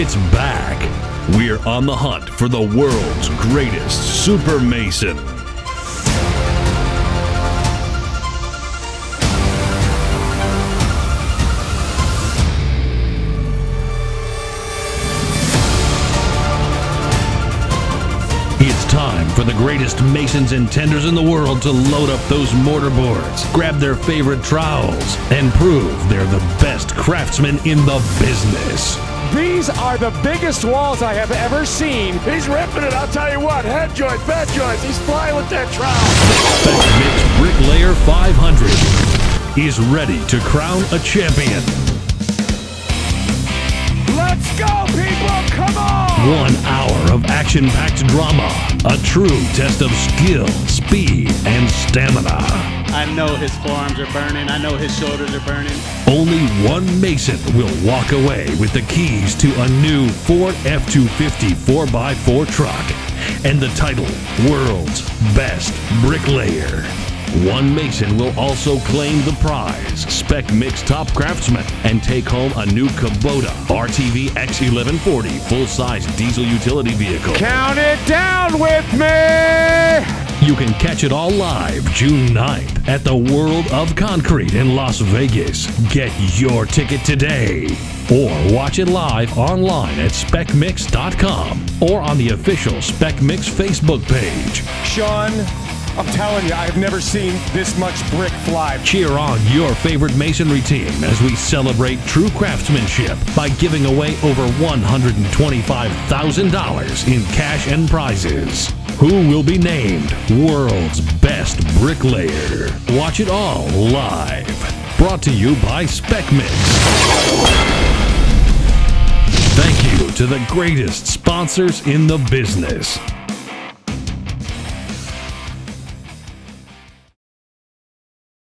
It's back. We're on the hunt for the world's greatest super mason. It's time for the greatest masons and tenders in the world to load up those mortar boards, grab their favorite trowels, and prove they're the best craftsmen in the business. These are the biggest walls I have ever seen. He's ripping it, I'll tell you what. Head joints, bed joints, he's flying with that trowel. Spec Mix Bricklayer 500 is ready to crown a champion. Let's go, people! Come on! One hour of action packed drama, a true test of skill, speed, and stamina. I know his forearms are burning. I know his shoulders are burning. Only one Mason will walk away with the keys to a new Ford F 250 4x4 truck and the title World's Best Bricklayer. One Mason will also claim the prize, Spec Mix Top Craftsman, and take home a new Kubota RTV X1140 full size diesel utility vehicle. Count it down with me! You can catch it all live June 9th at the World of Concrete in Las Vegas. Get your ticket today. Or watch it live online at specmix.com or on the official Spec Mix Facebook page. Sean, I'm telling you, I've never seen this much brick fly. Cheer on your favorite masonry team as we celebrate true craftsmanship by giving away over $125,000 in cash and prizes. Who will be named World's Best Bricklayer? Watch it all live. Brought to you by Spec Mix. Thank you to the greatest sponsors in the business